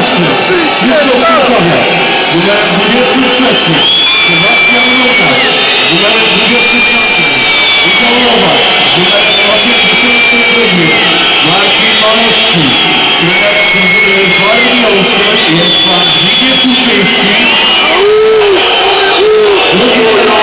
pierwszy, Krzysztof Szukowia. Numerem 23, Sebastian Lukas. Numerem 24, Michał Nowak. Numerem 82, Marcin Malewski. Trenerem drużyny jest pan Zbigniew Kuczyński. Drugi trener